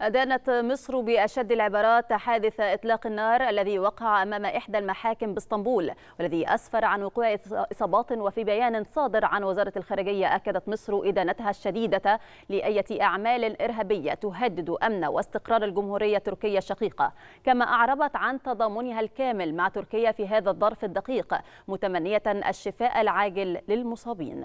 أدانت مصر بأشد العبارات حادث إطلاق النار الذي وقع أمام إحدى المحاكم بإسطنبول والذي أسفر عن وقوع إصابات وفي بيان صادر عن وزارة الخارجية أكدت مصر إدانتها الشديدة لأية أعمال إرهابية تهدد أمن واستقرار الجمهورية التركية الشقيقة. كما أعربت عن تضامنها الكامل مع تركيا في هذا الظرف الدقيق متمنية الشفاء العاجل للمصابين.